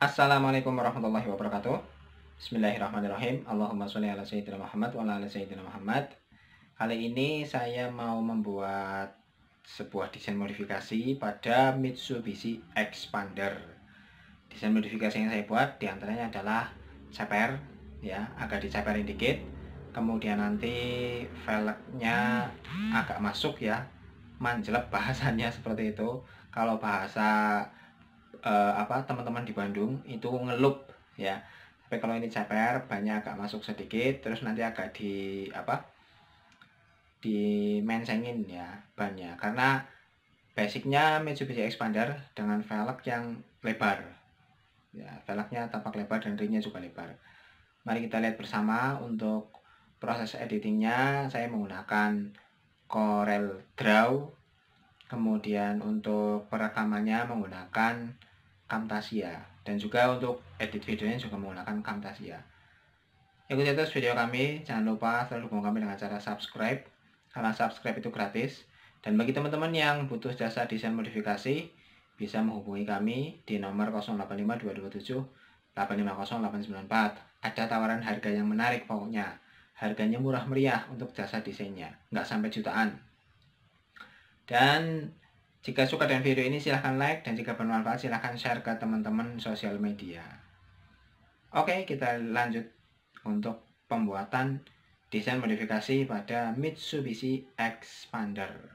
Assalamualaikum warahmatullahi wabarakatuh. Bismillahirrahmanirrahim. Allahumma sholli ala sayyidina Muhammad wa ala sayyidina Muhammad. Kali ini saya mau membuat sebuah desain modifikasi pada Mitsubishi Expander. Desain modifikasi yang saya buat di antaranya adalah ceper ya agak diceperin dikit. Kemudian nanti velgnya agak masuk ya. Manjelep bahasanya seperti itu. Kalau bahasa uh, apa teman-teman di Bandung itu ngelup ya. Tapi kalau ini ceper banyak agak masuk sedikit terus nanti agak di apa di mensengin ya banyak karena basicnya Mitsubishi Expander dengan velg yang lebar ya. Velgnya tampak lebar dan ringnya juga lebar. Mari kita lihat bersama untuk proses editingnya. Saya menggunakan Corel Draw. Kemudian untuk perekamannya menggunakan Camtasia. Dan juga untuk edit videonya juga menggunakan Camtasia. Ikuti terus video kami. Jangan lupa selalu dukung kami dengan cara subscribe karena subscribe itu gratis. Dan bagi teman-teman yang butuh jasa desain modifikasi bisa menghubungi kami di nomor 085227 850894 ada tawaran harga yang menarik pokoknya. Harganya murah meriah untuk jasa desainnya. Nggak sampai jutaan. Dan jika suka dengan video ini silahkan like dan jika bermanfaat silahkan share ke teman-teman sosial media. Oke, kita lanjut untuk pembuatan desain modifikasi pada Mitsubishi Expander.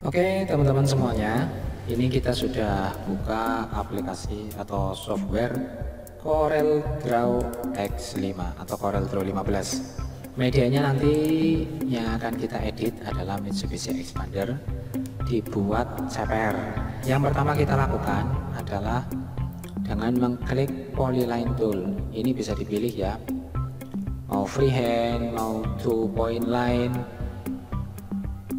Oke, teman-teman semuanya, ini kita sudah buka aplikasi atau software Corel Draw X5 atau Corel Draw 15 medianya nanti yang akan kita edit adalah Mitsubishi Expander dibuat CPR yang pertama kita lakukan adalah dengan mengklik polyline tool. Ini bisa dipilih ya. Mau freehand mau two point line.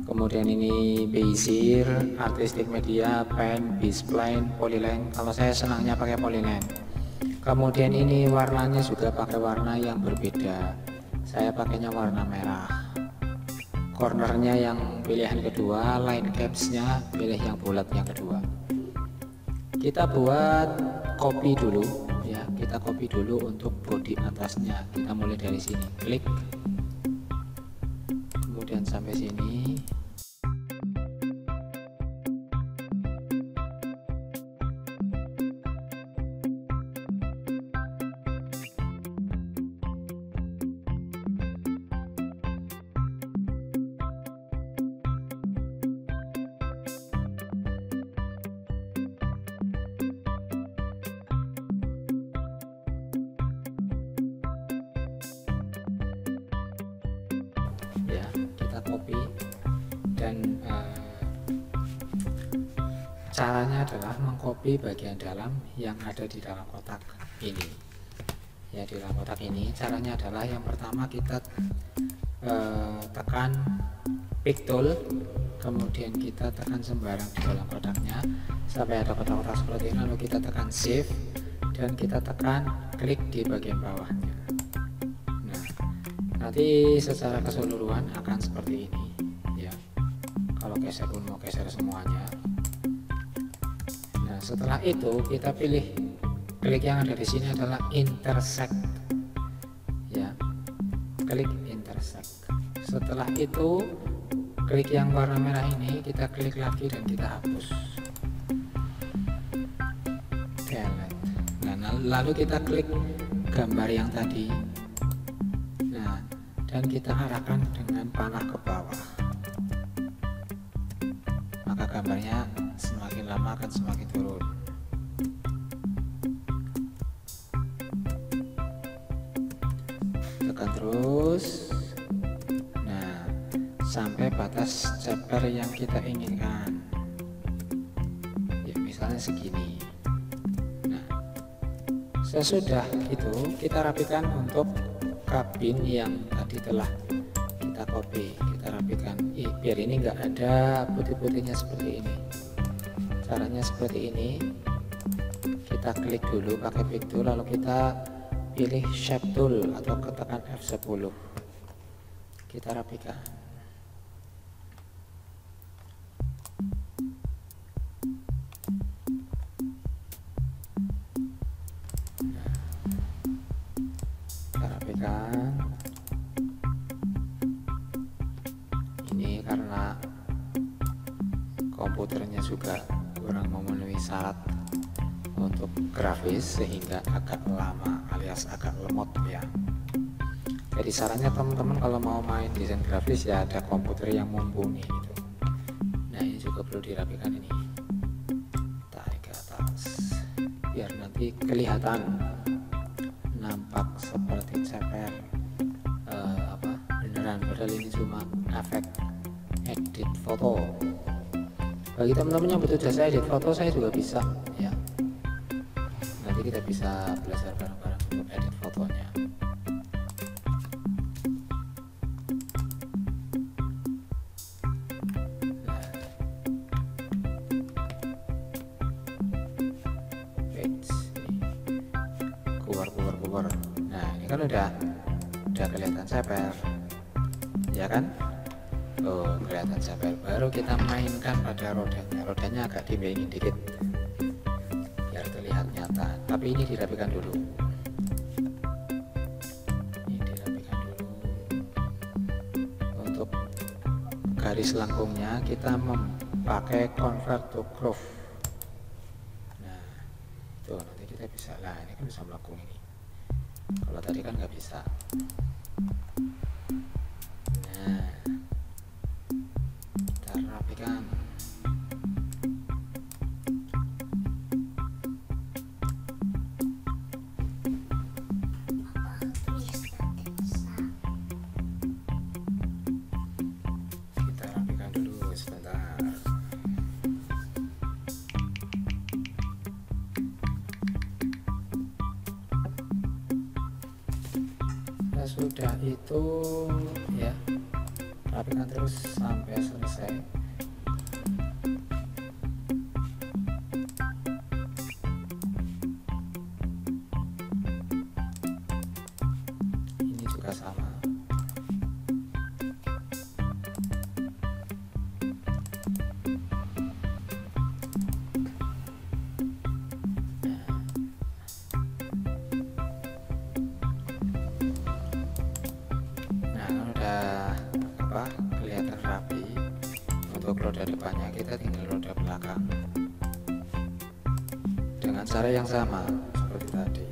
Kemudian ini Bezier artistic media pen B-spline polyline. Kalau saya senangnya pakai polyline kemudian ini warnanya juga pakai warna yang berbeda. Saya pakainya warna merah. Cornernya yang pilihan kedua line capsnya pilih yang bulat yang kedua. Kita buat copy dulu ya. Kita copy dulu untuk body atasnya. Kita mulai dari sini. Klik caranya adalah mengcopy bagian dalam yang ada di dalam kotak ini. Ya di dalam kotak ini caranya adalah yang pertama kita uh, tekan pick tool kemudian kita tekan sembarang di dalam kotaknya. Sampai ada kotak-kotak seperti ini lalu kita tekan save dan kita tekan klik di bagian bawahnya. Nanti secara keseluruhan akan seperti ini ya. Kalau geser pun mau geser semuanya. nah setelah itu kita pilih klik yang ada di sini adalah intersect. Ya klik intersect. Setelah itu klik yang warna merah ini kita klik lagi dan kita hapus. Nah lalu kita klik gambar yang tadi. Dan kita arahkan dengan panah ke bawah. Maka gambarnya semakin lama akan semakin turun. Tekan terus. Nah sampai batas ceper yang kita inginkan. Ya misalnya segini. Nah sesudah itu kita rapikan untuk kabin yang tadi telah kita copy. Kita rapikan. Biar ini enggak ada putih-putihnya seperti ini caranya seperti ini. Kita klik dulu pakai pick lalu kita pilih shape tool atau ketekan F10 kita rapikan. Nah, kita rapikan. Ini karena komputernya juga kurang memenuhi syarat untuk grafis sehingga agak lama alias agak lemot ya. Jadi sarannya teman-teman kalau mau main desain grafis ya ada komputer yang mumpuni gitu. Nah ini juga perlu dirapikan ini. Tarik ke atas. Biar nanti kelihatan nampak seperti ceper uh, apa beneran. Padahal ini cuma efek edit foto bagi teman-teman yang butuh jasa edit foto saya juga bisa. Ya nanti kita bisa belajar bareng-bareng untuk edit fotonya. Nah ini kan udah udah kelihatan ceper ya kan Oh kelihatan sampai baru kita mainkan pada rodanya. Rodanya agak dibengin dikit. Biar terlihat nyata. Tapi ini dirapikan dulu. Ini dirapikan dulu. Untuk garis lengkungnya kita memakai convert to groove. Nah tuh nanti kita bisa. Lah ini kan bisa melengkung ini. Kalau tadi kan nggak bisa sudah itu ya rapikan terus sampai selesai untuk roda depannya. Kita tinggal roda belakang. Dengan cara yang sama seperti tadi.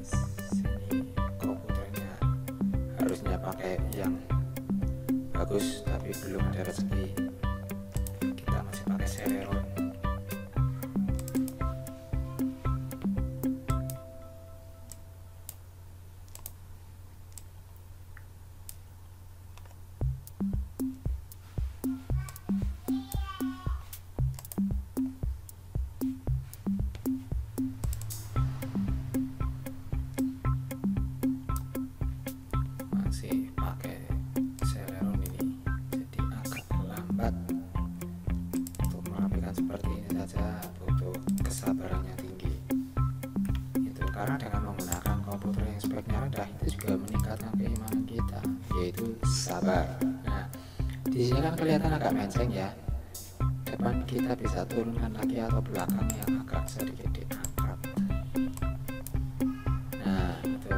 Sini komputernya harusnya pakai yang bagus tapi belum ada rezeki. Kita masih pakai Celeron sabar nah di sini kan kelihatan agak menceng ya. Depan kita bisa turunkan lagi atau belakang yang agak sedikit diangkat. Nah itu.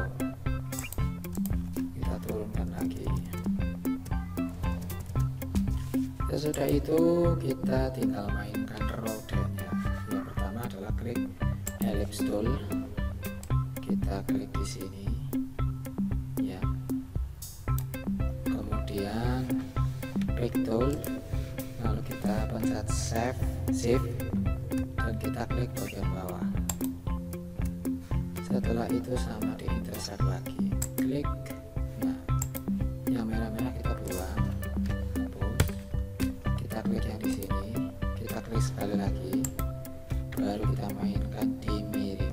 Kita turunkan lagi. Sesudah itu kita tinggal mainkan rodanya. Yang pertama adalah klik ellipse tool. Kita klik di sini tool lalu kita pencet save shift dan kita klik bagian bawah. Setelah itu sama di intersect lagi. Klik. Nah yang merah-merah kita buang. Hapus kita klik yang di sini. Kita klik sekali lagi. Baru kita mainkan di kelihatan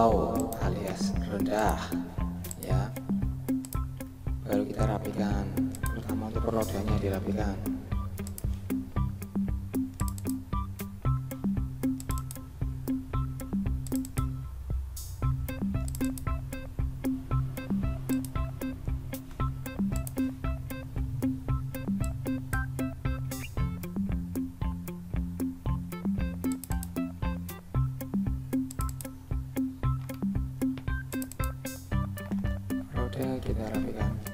low alias rendah ya. Baru kita rapikan pertama untuk rodanya dirapikan. kita rapikan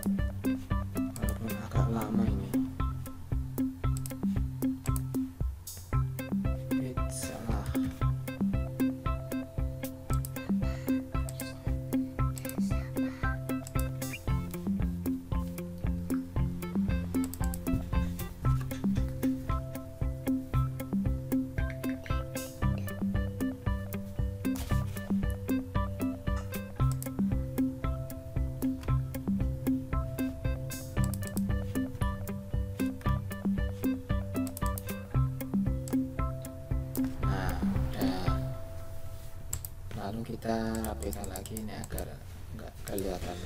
kita pindah lagi ini agar nggak kelihatan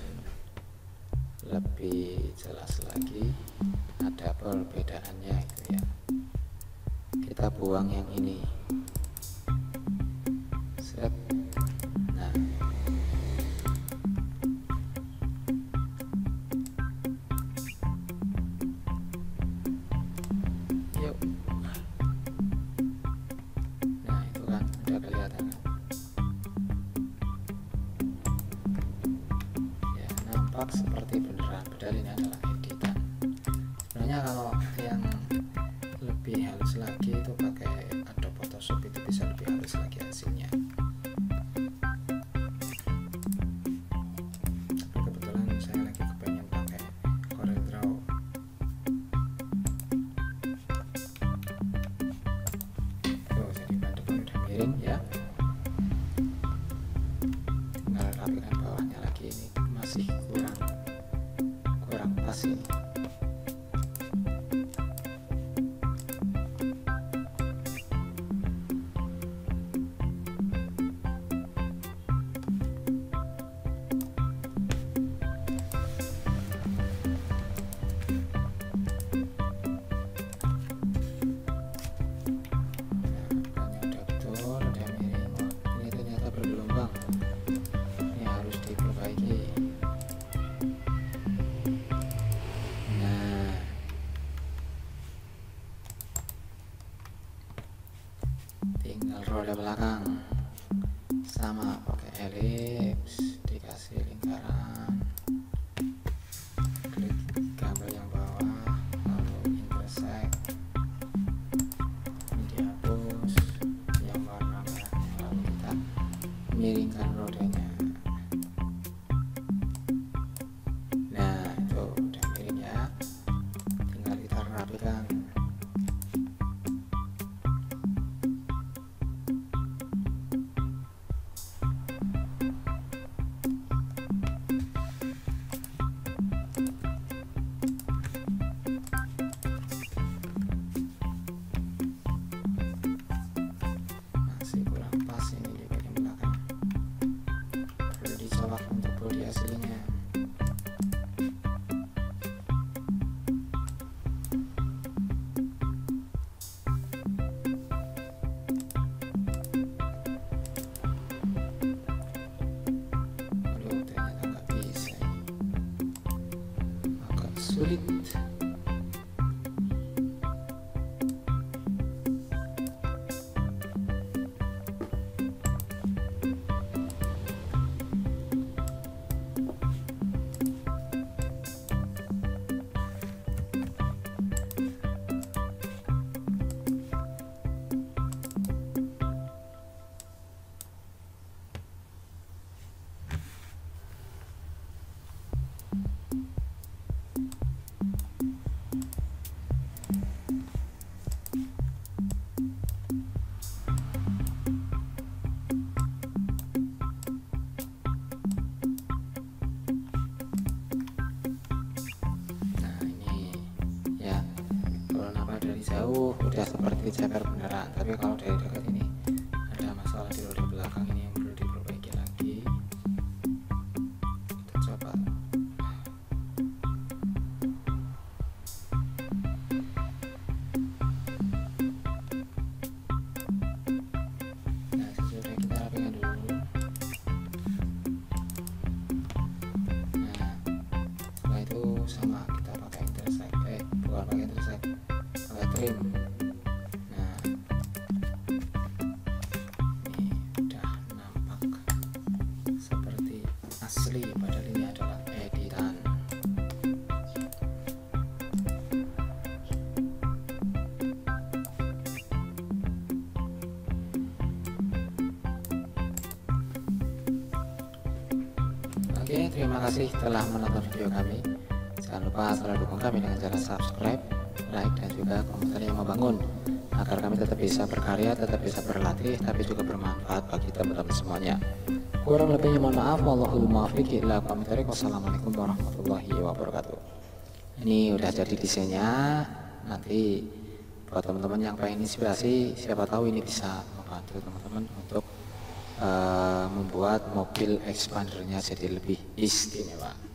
lebih jelas lagi ada perbedaannya itu ya. Kita buang yang ini. seperti bendera. padahal ini adalah tinggal roda belakang. Sama pakai elips dikasih ulit. di ceper beneran tapi kalau dari dekat asli padahal ini adalah editan Oke, terima kasih telah menonton video kami. Jangan lupa selalu dukung kami dengan cara subscribe, like, dan juga komentar yang membangun agar kami tetap bisa berkarya, tetap bisa berlatih, tapi juga bermanfaat bagi teman-teman semuanya. Kurang lebihnya mohon maaf, wallahul muwaffiq ila Wassalamualaikum warahmatullahi wabarakatuh. Ini udah jadi desainnya. Nanti buat teman-teman yang pengen inspirasi, siapa tahu ini bisa membantu teman-teman untuk uh, membuat mobil expandernya jadi lebih istimewa.